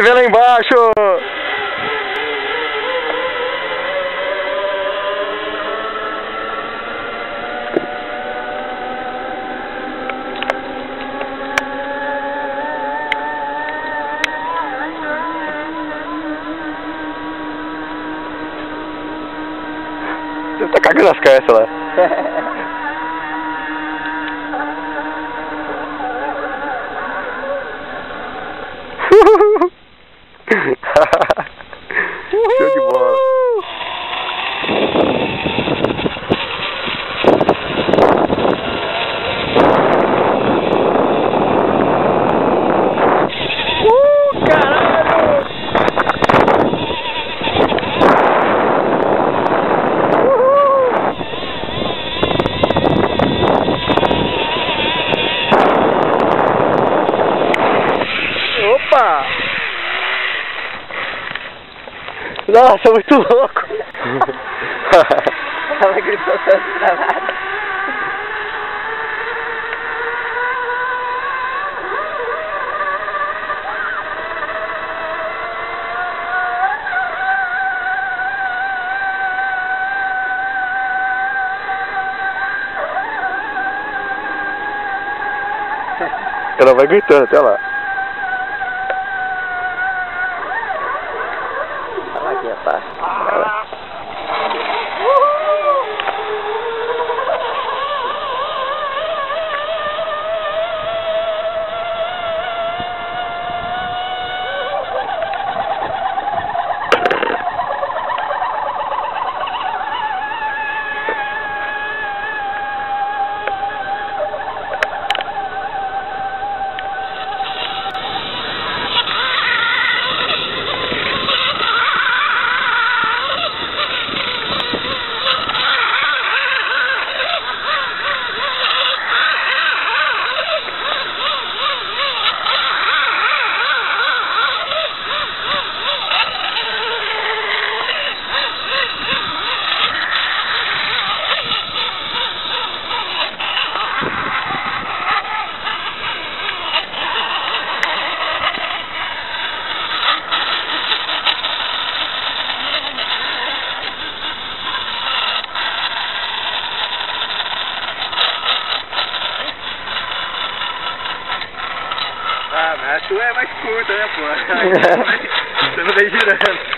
Vê lá embaixo! Você tá cagando as caras lá. Show Opa! Nossa, muito louco! Ela gritou tanto pra nada. Ela vai gritando até lá. us. Ah, mas a é mais curta, né, pô? Você não vem girando.